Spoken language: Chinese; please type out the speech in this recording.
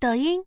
抖音